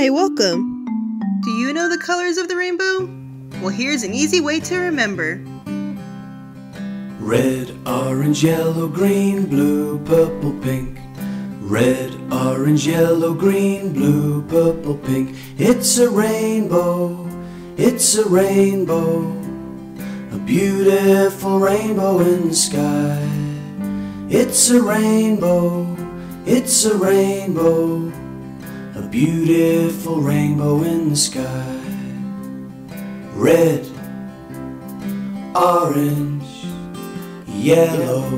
Hi, welcome. Do you know the colors of the rainbow? Well, here's an easy way to remember. Red, orange, yellow, green, blue, purple, pink. Red, orange, yellow, green, blue, purple, pink. It's a rainbow, it's a rainbow. A beautiful rainbow in the sky. It's a rainbow, it's a rainbow. Beautiful rainbow in the sky. Red, orange, yellow,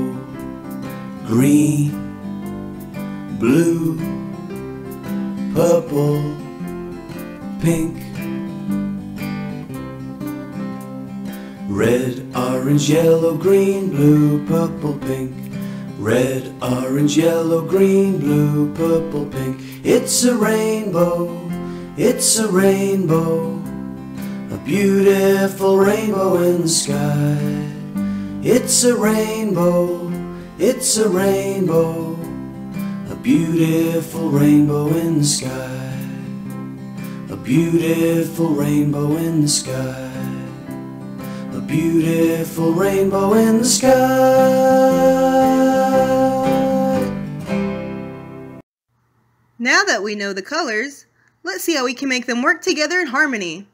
green, blue, purple, pink. Red, orange, yellow, green, blue, purple, pink. Red, orange, yellow, green, blue, purple, pink. It's a rainbow, it's a rainbow. A beautiful rainbow in the sky. It's a rainbow, it's a rainbow. A beautiful rainbow in the sky. A beautiful rainbow in the sky. A beautiful rainbow in the sky. That we know the colors, let's see how we can make them work together in harmony.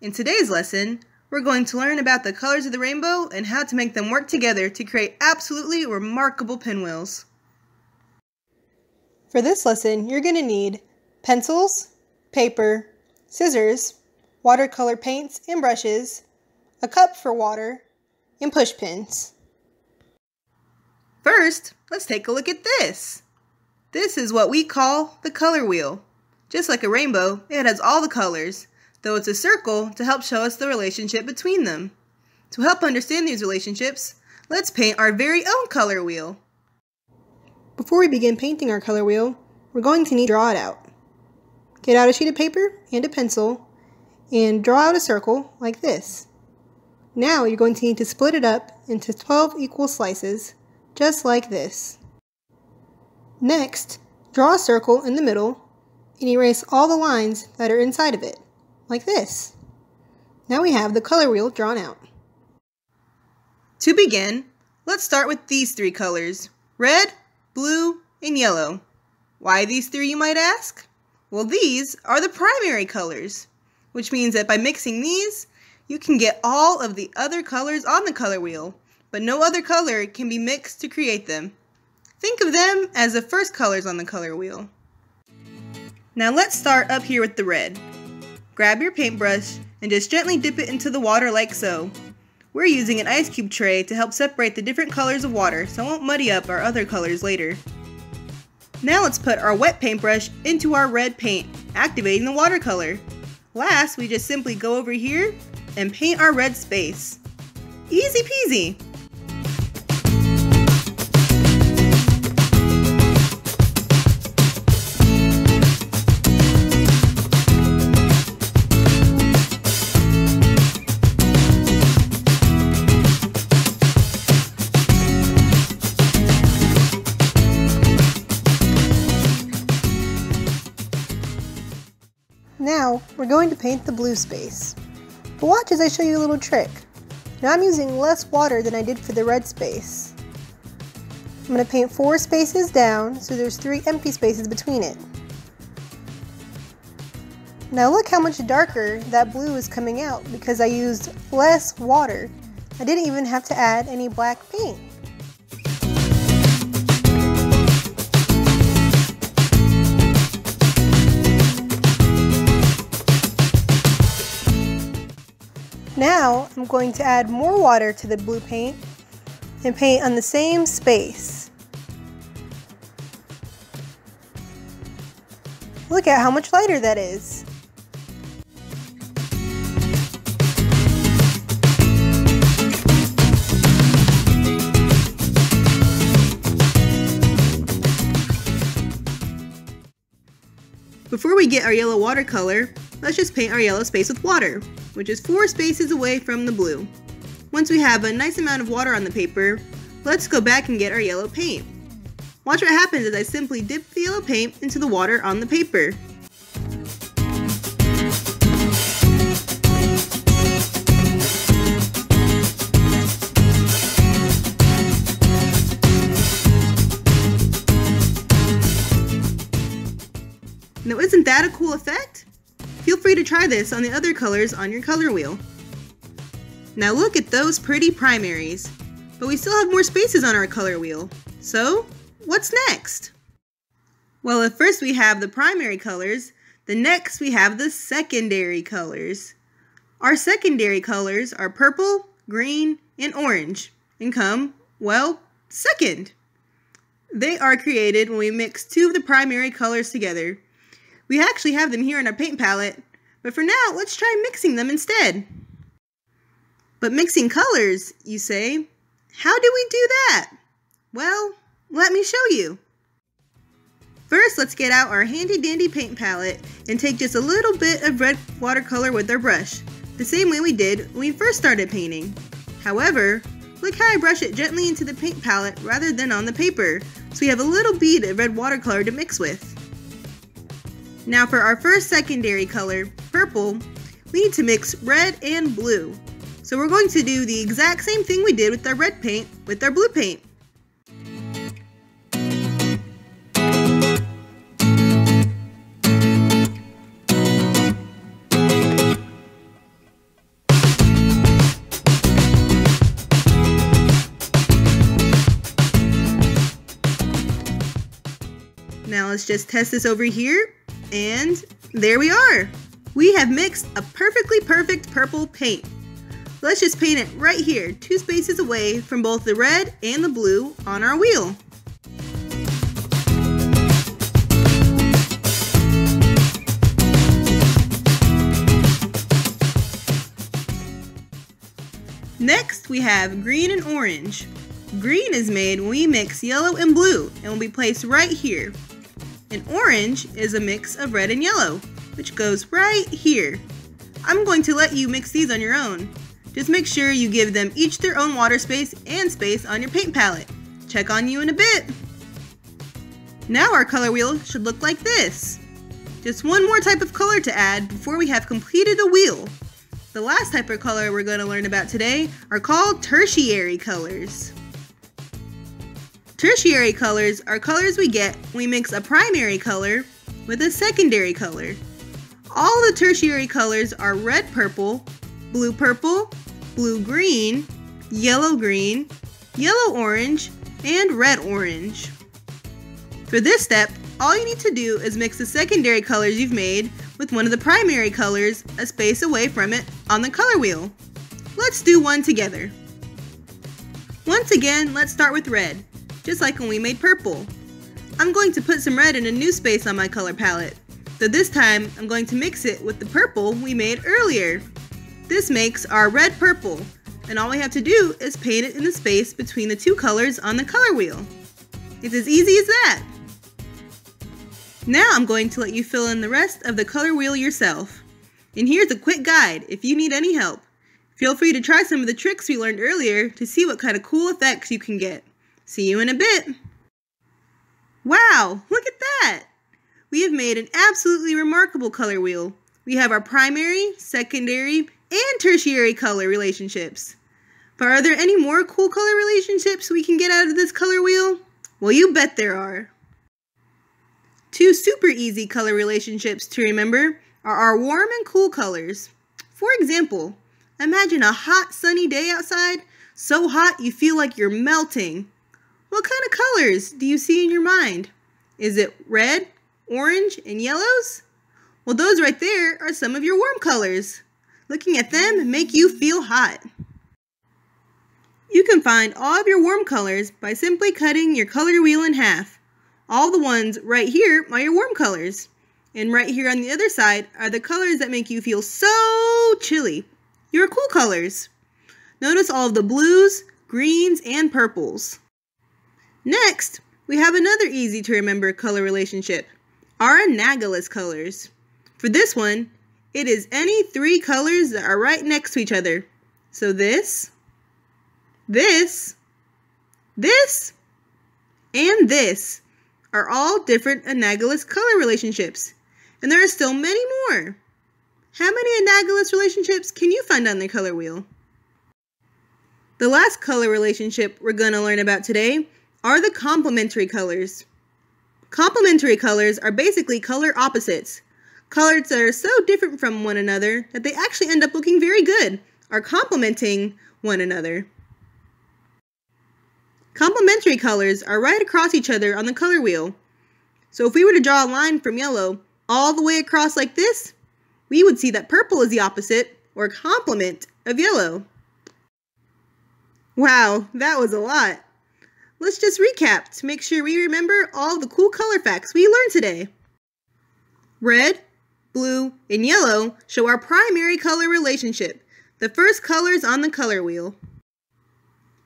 In today's lesson, we're going to learn about the colors of the rainbow and how to make them work together to create absolutely remarkable pinwheels. For this lesson, you're going to need pencils, paper, scissors, watercolor paints and brushes, a cup for water, and push pins. First, let's take a look at this. This is what we call the color wheel. Just like a rainbow, it has all the colors, though it's a circle to help show us the relationship between them. To help understand these relationships, let's paint our very own color wheel. Before we begin painting our color wheel, we're going to need to draw it out. Get out a sheet of paper and a pencil and draw out a circle like this. Now you're going to need to split it up into 12 equal slices, just like this. Next, draw a circle in the middle and erase all the lines that are inside of it, like this. Now we have the color wheel drawn out. To begin, let's start with these three colors, red, blue, and yellow. Why these three, you might ask? Well, these are the primary colors, which means that by mixing these, you can get all of the other colors on the color wheel, but no other color can be mixed to create them. Think of them as the first colors on the color wheel. Now let's start up here with the red. Grab your paintbrush and just gently dip it into the water like so. We're using an ice cube tray to help separate the different colors of water so it won't muddy up our other colors later. Now let's put our wet paintbrush into our red paint, activating the watercolor. Last, we just simply go over here and paint our red space. Easy peasy! Now, we're going to paint the blue space. But watch as I show you a little trick. Now I'm using less water than I did for the red space. I'm going to paint four spaces down so there's three empty spaces between it. Now look how much darker that blue is coming out because I used less water. I didn't even have to add any black paint. Now I'm going to add more water to the blue paint and paint on the same space. Look at how much lighter that is. Before we get our yellow watercolor, let's just paint our yellow space with water, which is four spaces away from the blue. Once we have a nice amount of water on the paper, let's go back and get our yellow paint. Watch what happens as I simply dip the yellow paint into the water on the paper. Now isn't that a cool effect? Feel free to try this on the other colors on your color wheel. Now look at those pretty primaries. But we still have more spaces on our color wheel. So, what's next? Well, if first we have the primary colors, the next we have the secondary colors. Our secondary colors are purple, green, and orange, and come, well, second. They are created when we mix two of the primary colors together. We actually have them here in our paint palette, but for now, let's try mixing them instead. But mixing colors, you say? How do we do that? Well, let me show you. First, let's get out our handy dandy paint palette and take just a little bit of red watercolor with our brush, the same way we did when we first started painting. However, look how I brush it gently into the paint palette rather than on the paper, so we have a little bead of red watercolor to mix with. Now for our first secondary color, purple, we need to mix red and blue. So we're going to do the exact same thing we did with our red paint with our blue paint. Now let's just test this over here, and there we are. We have mixed a perfectly perfect purple paint. Let's just paint it right here, two spaces away from both the red and the blue on our wheel. Next, we have green and orange. Green is made when we mix yellow and blue and will be placed right here. And orange is a mix of red and yellow, which goes right here. I'm going to let you mix these on your own. Just make sure you give them each their own water space and space on your paint palette. Check on you in a bit. Now our color wheel should look like this. Just one more type of color to add before we have completed the wheel. The last type of color we're going to learn about today are called tertiary colors. Tertiary colors are colors we get when we mix a primary color with a secondary color. All the tertiary colors are red purple, blue purple, blue green, yellow green, yellow orange, and red orange. For this step, all you need to do is mix the secondary colors you've made with one of the primary colors a space away from it on the color wheel. Let's do one together. Once again, let's start with red just like when we made purple. I'm going to put some red in a new space on my color palette, though this time I'm going to mix it with the purple we made earlier. This makes our red purple, and all we have to do is paint it in the space between the two colors on the color wheel. It's as easy as that. Now I'm going to let you fill in the rest of the color wheel yourself. And here's a quick guide if you need any help. Feel free to try some of the tricks we learned earlier to see what kind of cool effects you can get. See you in a bit. Wow, look at that! We have made an absolutely remarkable color wheel. We have our primary, secondary, and tertiary color relationships. But are there any more cool color relationships we can get out of this color wheel? Well, you bet there are. Two super easy color relationships to remember are our warm and cool colors. For example, imagine a hot sunny day outside, so hot you feel like you're melting. What kind of colors do you see in your mind? Is it red, orange, and yellows? Well, those right there are some of your warm colors. Looking at them make you feel hot. You can find all of your warm colors by simply cutting your color wheel in half. All the ones right here are your warm colors. And right here on the other side are the colors that make you feel so chilly. Your cool colors. Notice all of the blues, greens, and purples. Next, we have another easy to remember color relationship, our analogous colors. For this one, it is any three colors that are right next to each other. So this, this, this, and this are all different analogous color relationships. And there are still many more. How many analogous relationships can you find on the color wheel? The last color relationship we're going to learn about today are the complementary colors. Complementary colors are basically color opposites. Colors that are so different from one another that they actually end up looking very good, are complementing one another. Complementary colors are right across each other on the color wheel. So if we were to draw a line from yellow all the way across like this, we would see that purple is the opposite, or complement, of yellow. Wow, that was a lot. Let's just recap to make sure we remember all the cool color facts we learned today. Red, blue, and yellow show our primary color relationship, the first colors on the color wheel.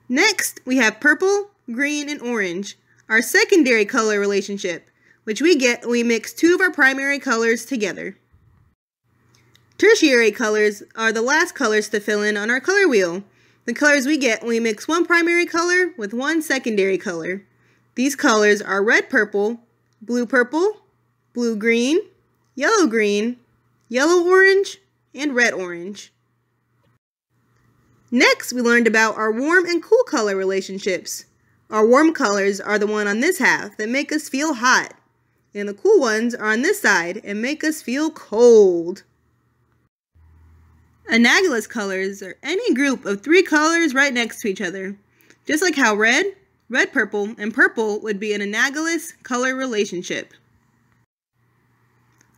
Next, we have purple, green, and orange, our secondary color relationship, which we get when we mix two of our primary colors together. Tertiary colors are the last colors to fill in on our color wheel, the colors we get when we mix one primary color with one secondary color. These colors are red purple, blue purple, blue green, yellow green, yellow orange, and red orange. Next, we learned about our warm and cool color relationships. Our warm colors are the one on this half that make us feel hot, and the cool ones are on this side and make us feel cold. Analogous colors are any group of three colors right next to each other. Just like how red, red purple, and purple would be an analogous color relationship.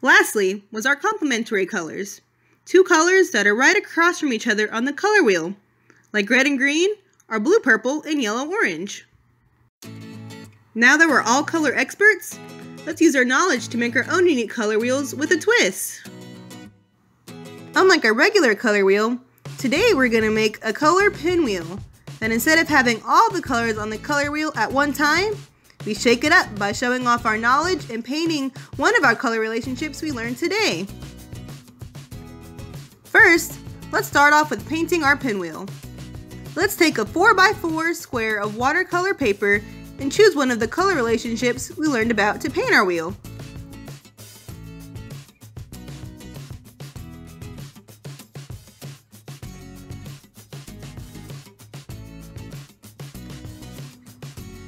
Lastly was our complementary colors. Two colors that are right across from each other on the color wheel. Like red and green are blue purple and yellow orange. Now that we're all color experts, let's use our knowledge to make our own unique color wheels with a twist. Unlike a regular color wheel, today we're going to make a color pinwheel. And instead of having all the colors on the color wheel at one time, we shake it up by showing off our knowledge and painting one of our color relationships we learned today. First, let's start off with painting our pinwheel. Let's take a 4x4 square of watercolor paper and choose one of the color relationships we learned about to paint our wheel.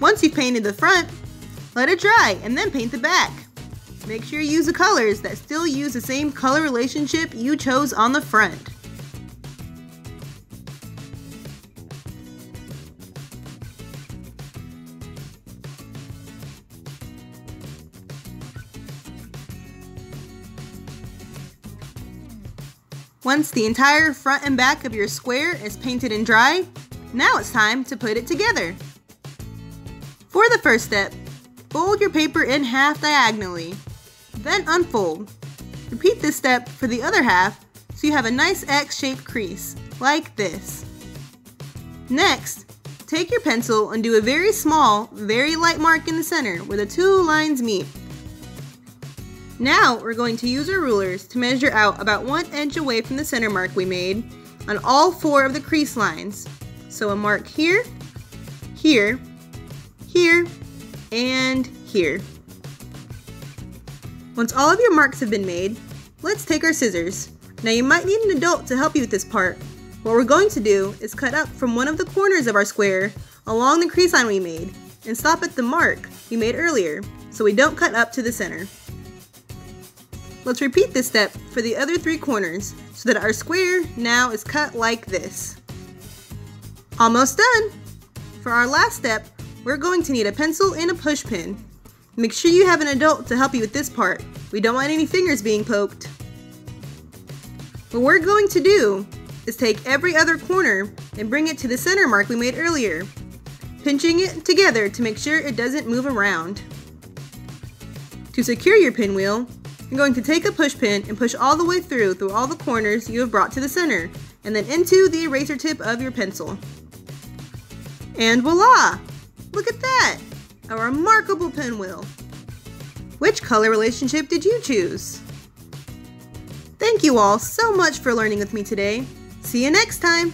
Once you've painted the front, let it dry and then paint the back. Make sure you use the colors that still use the same color relationship you chose on the front. Once the entire front and back of your square is painted and dry, now it's time to put it together. For the first step, fold your paper in half diagonally, then unfold. Repeat this step for the other half so you have a nice X-shaped crease, like this. Next, take your pencil and do a very small, very light mark in the center where the two lines meet. Now we're going to use our rulers to measure out about one inch away from the center mark we made on all four of the crease lines. So a mark here, here, here, and here. Once all of your marks have been made, let's take our scissors. Now you might need an adult to help you with this part. What we're going to do is cut up from one of the corners of our square along the crease line we made and stop at the mark we made earlier so we don't cut up to the center. Let's repeat this step for the other three corners so that our square now is cut like this. Almost done! For our last step, we're going to need a pencil and a push pin. Make sure you have an adult to help you with this part. We don't want any fingers being poked. What we're going to do is take every other corner and bring it to the center mark we made earlier, pinching it together to make sure it doesn't move around. To secure your pinwheel, you're going to take a push pin and push all the way through through all the corners you have brought to the center, and then into the eraser tip of your pencil. And voila! Look at that! A remarkable pinwheel. Which color relationship did you choose? Thank you all so much for learning with me today. See you next time!